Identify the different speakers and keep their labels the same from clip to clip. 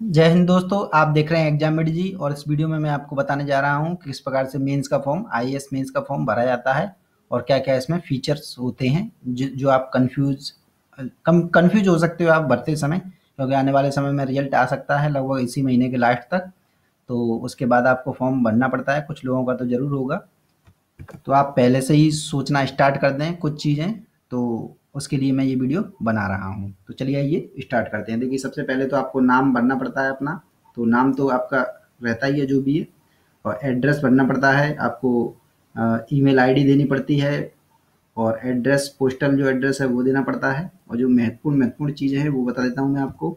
Speaker 1: जय हिंद दोस्तों आप देख रहे हैं एग्ज़ाम जी और इस वीडियो में मैं आपको बताने जा रहा हूँ कि किस प्रकार से मेंस का फॉर्म आईएएस मेंस का फॉर्म भरा जाता है और क्या क्या इसमें फीचर्स होते हैं जो, जो आप कंफ्यूज कम कंफ्यूज हो सकते हो आप भरते समय क्योंकि आने वाले समय में रिज़ल्ट आ सकता है लगभग इसी महीने के लास्ट तक। तो उसके बाद आपको फॉर्म भरना पड़ता है कुछ लोगों का तो ज़रूर होगा। तो आप पहले से ही सोचना स्टार्ट कर दें कुछ चीज़ें तो उसके लिए मैं ये वीडियो बना रहा हूँ। तो चलिए आइए स्टार्ट करते हैं। देखिए, सबसे पहले तो आपको नाम भरना पड़ता है अपना। तो नाम तो आपका रहता ही है, जो भी है। और एड्रेस भरना पड़ता है। आपको ईमेल आईडी देनी पड़ती है। और एड्रेस पोस्टल जो एड्रेस है, वो देना पड़ता है। और जो महत्वपूर्ण महत्वपूर्ण चीज़ें हैं, वो बता देता हूँ मैं आपको।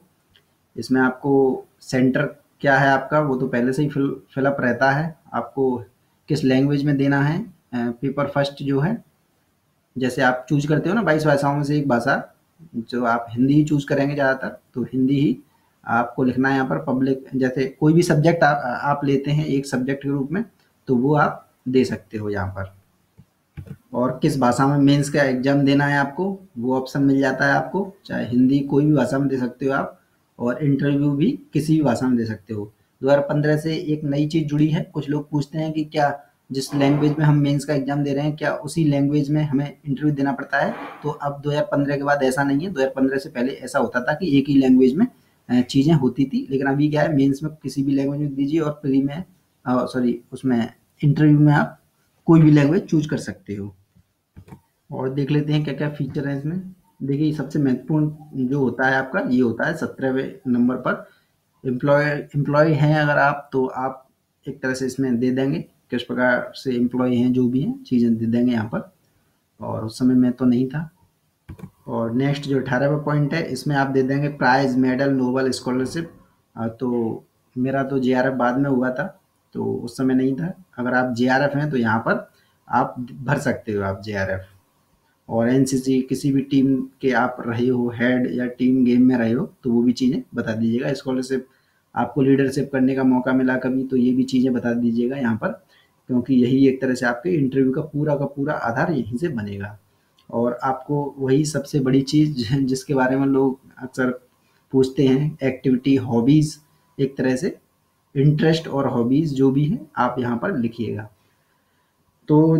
Speaker 1: इसमें आपको सेंटर क्या है आपका, वो तो पहले से ही फिल फिलअप रहता है। आपको किस लैंग्वेज में देना है? पेपर फ़र्स्ट जो है जैसे आप चूज़ करते हो ना बाईस भाषाओं में से एक भाषा जो आप हिंदी ही चूज़ करेंगे ज़्यादातर तो हिंदी ही आपको लिखना है यहाँ पर पब्लिक जैसे कोई भी सब्जेक्ट आप, आप लेते हैं एक सब्जेक्ट के रूप में तो वो आप दे सकते हो यहाँ पर। और किस भाषा में मेंस का एग्ज़ाम देना है आपको वो ऑप्शन मिल जाता है आपको चाहे हिंदी कोई भी भाषा में दे सकते हो आप और इंटरव्यू भी किसी भी भाषा में दे सकते हो। 2015 से एक नई चीज़ जुड़ी है कुछ लोग पूछते हैं कि क्या जिस लैंग्वेज में हम मेंस का एग्ज़ाम दे रहे हैं, क्या उसी लैंग्वेज में हमें इंटरव्यू देना पड़ता है? तो अब 2015 के बाद ऐसा नहीं है। 2015 से पहले ऐसा होता था कि एक ही लैंग्वेज में चीज़ें होती थी। लेकिन अभी क्या है मेंस में किसी भी लैंग्वेज में दीजिए और प्री में सॉरी उसमें इंटरव्यू में आप कोई भी लैंग्वेज चूज़ कर सकते हो। और देख लेते हैं क्या क्या फीचर हैं इसमें। देखिए सबसे महत्वपूर्ण जो होता है आपका, ये होता है सत्रहवें नंबर पर। एम्प्लॉय एम्प्लॉय हैं अगर आप तो आप एक तरह से इसमें दे देंगे। किस प्रकार से एम्प्लॉय हैं, जो भी हैं, चीज़ें दे देंगे यहाँ पर। और उस समय में तो नहीं था। और नेक्स्ट जो अठारहवा पॉइंट है, इसमें आप दे देंगे प्राइज मेडल नोबल स्कॉलरशिप तो मेरा तो जे बाद में हुआ था तो उस समय नहीं था। अगर आप जे हैं तो यहाँ पर आप भर सकते हो आप जे और एनसीसी किसी भी टीम के आप रहे हो हेड या टीम गेम में रहे हो तो वो भी चीज़ें बता दीजिएगा। स्कॉलरशिप आपको लीडरशिप करने का मौका मिला कभी तो ये भी चीज़ें बता दीजिएगा यहाँ पर। क्योंकि यही एक तरह से आपके इंटरव्यू का पूरा का पूरा आधार यहीं से बनेगा। और आपको वही सबसे बड़ी चीज़ जिसके बारे में लोग अक्सर पूछते हैं एक्टिविटी हॉबीज़ एक तरह से इंटरेस्ट और हॉबीज़ जो भी है, आप यहाँ पर लिखिएगा। तो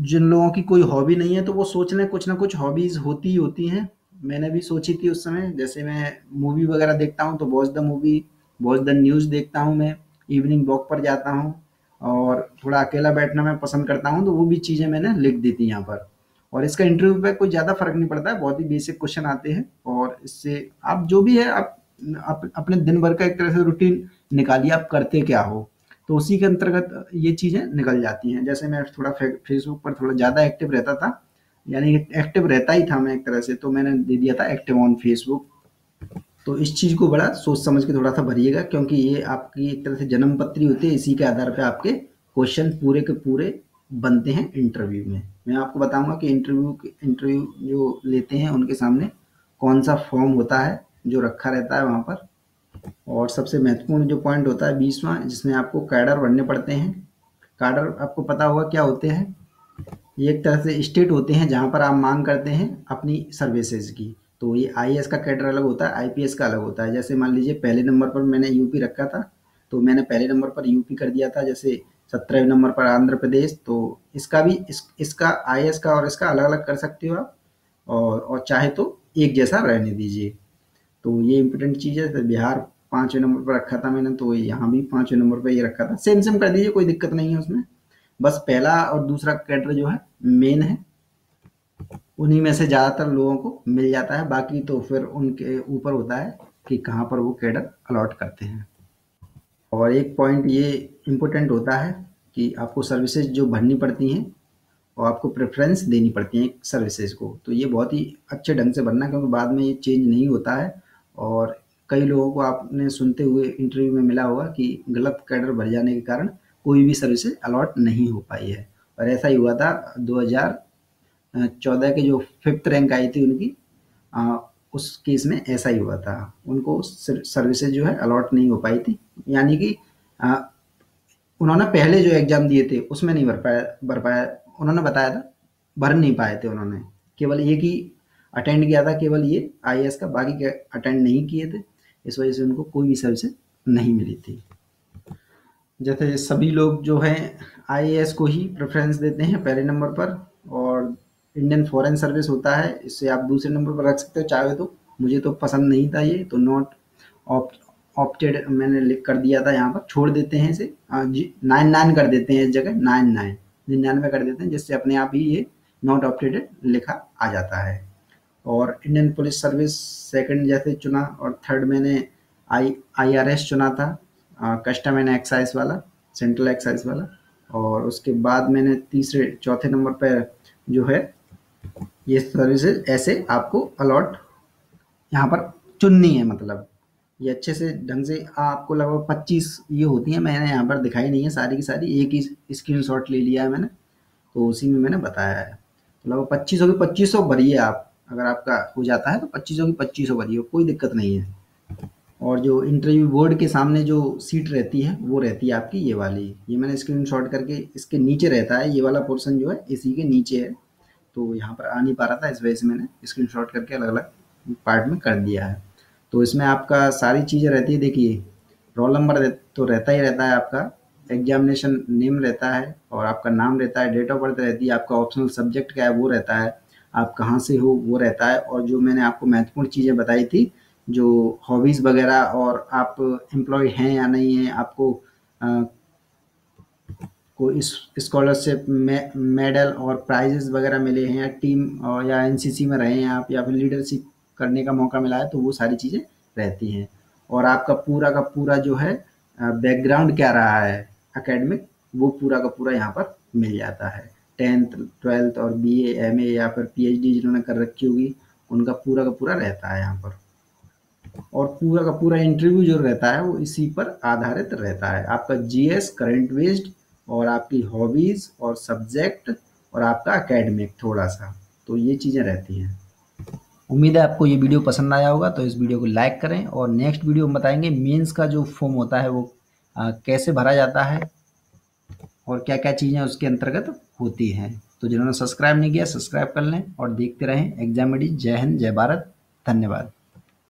Speaker 1: जिन लोगों की कोई हॉबी नहीं है तो वो सोच लें, कुछ ना कुछ हॉबीज़ होती ही होती हैं। मैंने भी सोची थी उस समय, जैसे मैं मूवी वगैरह देखता हूँ तो watch the movie watch the news देखता हूँ मैं इवनिंग वॉक पर जाता हूँ। और थोड़ा अकेला बैठना मैं पसंद करता हूँ तो वो भी चीज़ें मैंने लिख दी थी यहाँ पर। और इसका इंटरव्यू पे कोई ज़्यादा फ़र्क नहीं पड़ता है बहुत ही बेसिक क्वेश्चन आते हैं और इससे आप जो भी है आप, आप अपने दिन भर का एक तरह से रूटीन निकालिए आप करते क्या हो। तो उसी के अंतर्गत ये चीज़ें निकल जाती हैं। जैसे मैं थोड़ा फेसबुक पर थोड़ा ज़्यादा एक्टिव रहता था यानी एक्टिव रहता ही था मैं एक तरह से तो मैंने दे दिया था एक्टिव ऑन फेसबुक तो इस चीज़ को बड़ा सोच समझ के थोड़ा सा भरिएगा, क्योंकि ये आपकी एक तरह से जन्म पत्री होती है, इसी के आधार पर आपके क्वेश्चन पूरे के पूरे बनते हैं इंटरव्यू में। मैं आपको बताऊँगा कि इंटरव्यू इंटरव्यू जो लेते हैं, उनके सामने कौन सा फॉर्म होता है, जो रखा रहता है वहाँ पर। और सबसे महत्वपूर्ण जो पॉइंट होता है बीसवा, जिसमें आपको कैडर भरने पड़ते हैं। कैडर आपको पता होगा क्या होते हैं? ये एक तरह से स्टेट होते हैं जहाँ पर आप मांग करते हैं अपनी सर्विसेज़ की। तो ये आई का कैडर अलग होता है आईपीएस का अलग होता है। जैसे मान लीजिए पहले नंबर पर मैंने यूपी रखा था तो मैंने पहले नंबर पर यूपी कर दिया था, जैसे सत्रहवें नंबर पर आंध्र प्रदेश तो इसका भी, इस, इसका आई का और इसका अलग अलग कर सकते हो आप। और और चाहे तो एक जैसा रहने दीजिए। तो ये इम्पोर्टेंट चीज़ है तो बिहार पाँचवें नंबर पर रखा था मैंने तो यहाँ भी पाँचवें नंबर पर ये रखा था। सेम सेम कर दीजिए, कोई दिक्कत नहीं है उसमें। बस पहला और दूसरा कैडर जो है मेन है। उन्हीं में से ज़्यादातर लोगों को मिल जाता है। बाकी तो फिर उनके ऊपर होता है कि कहाँ पर वो कैडर अलॉट करते हैं। और एक पॉइंट ये इम्पोर्टेंट होता है कि आपको सर्विसेज़ जो भरनी पड़ती हैं, और आपको प्रेफरेंस देनी पड़ती हैं सर्विसेज़ को। तो ये बहुत ही अच्छे ढंग से भरना, क्योंकि बाद में ये चेंज नहीं होता है। और कई लोगों को आपने सुनते हुए इंटरव्यू में मिला होगा कि गलत कैडर भर जाने के कारण कोई भी सर्विसेज़ अलॉट नहीं हो पाई है। और ऐसा ही हुआ था 2014 के जो फिफ्थ रैंक आई थी उनकी आ, उस केस में ऐसा ही हुआ था। उनको सर्विसेज़ जो है अलॉट नहीं हो पाई थी। यानी कि उन्होंने पहले जो एग्ज़ाम दिए थे उसमें नहीं भर पाया भर पाया। उन्होंने बताया था भर नहीं पाए थे उन्होंने। केवल एक ही अटेंड किया था केवल ये आई का बाकी के अटेंड नहीं किए थे। इस वजह से उनको कोई भी सर्विस नहीं मिली थी। जैसे सभी लोग जो हैं आईएएस को ही प्रेफरेंस देते हैं पहले नंबर पर और इंडियन फॉरेन सर्विस होता है, इससे आप दूसरे नंबर पर रख सकते हो, चाहे तो। मुझे तो पसंद नहीं था ये तो नॉट ऑप्टेड मैंने लिख कर दिया था यहाँ पर। छोड़ देते हैं इसे। नाइन नाइन कर देते हैं इस जगह नाइन नाइन निन्यानवे कर देते हैं, जिससे अपने आप ही ये नॉट ऑप्टेड लिखा आ जाता है। और इंडियन पुलिस सर्विस सेकंड जैसे चुना, और थर्ड मैंने आई आई चुना था कस्टम एंड एक्साइज वाला सेंट्रल एक्साइज वाला। और उसके बाद मैंने तीसरे, चौथे नंबर पर जो है ये सर्विसेज़ ऐसे आपको अलॉट यहाँ पर चुननी है मतलब। ये अच्छे से ढंग से आपको लगभग पच्चीस ये होती हैं, मैंने यहाँ पर दिखाई नहीं है, सारी की सारी एक ही स्क्रीन शॉट ले लिया है मैंने तो उसी में मैंने बताया है। तो लगभग पच्चीस की पच्चीस सौ भरिए आप, अगर आपका हो जाता है तो पच्चीस की पच्चीस सौ भरिए, कोई दिक्कत नहीं है। और जो इंटरव्यू बोर्ड के सामने जो सीट रहती है, वो रहती है आपकी ये वाली। ये मैंने स्क्रीन शॉट करके इसके नीचे रहता है, ये वाला पोर्सन जो है, इसी के नीचे है। तो यहाँ पर आ नहीं पा रहा था, इस वजह से मैंने स्क्रीन करके अलग अलग पार्ट में कर दिया है। तो इसमें आपका सारी चीज़ें रहती है, देखिए रोल नंबर तो रहता ही रहता है आपका एग्जामिनेशन नेम रहता है और आपका नाम रहता है डेट ऑफ़ बर्थ रहती है, आपका ऑप्शनल सब्जेक्ट क्या है, वो रहता है, आप कहाँ से हो, वो रहता है और जो मैंने आपको महत्वपूर्ण चीज़ें बताई थी, जो हॉबीज़ वगैरह और आप एम्प्लॉय हैं या नहीं हैं, आपको को इस स्कॉलरशिप में, मेडल और प्राइजेस वगैरह मिले हैं या टीम और या एनसीसी में रहे हैं आप, या फिर लीडरशिप करने का मौका मिला है तो वो सारी चीज़ें रहती हैं। और आपका पूरा का पूरा जो है बैकग्राउंड क्या रहा है अकेडमिक वो पूरा का पूरा यहाँ पर मिल जाता है। टेंथ ट्वेल्थ और बी एम ए या फिर पीएचडी जिन्होंने कर रखी होगी, उनका पूरा का पूरा रहता है यहाँ पर। और पूरा का पूरा इंटरव्यू जो रहता है, वो इसी पर आधारित रहता है। आपका जीएस करंट बेस्ड और आपकी हॉबीज़ और सब्जेक्ट और आपका अकेडमिक थोड़ा सा। तो ये चीज़ें रहती हैं। उम्मीद है आपको ये वीडियो पसंद आया होगा तो इस वीडियो को लाइक करें और नेक्स्ट वीडियो में बताएँगे मेंस का जो फॉर्म होता है वो आ, कैसे भरा जाता है और क्या क्या चीज़ें उसके अंतर्गत होती हैं। तो जिन्होंने सब्सक्राइब नहीं किया सब्सक्राइब कर लें और देखते रहें। एग्ज़ाम जय हिंद जय भारत धन्यवाद।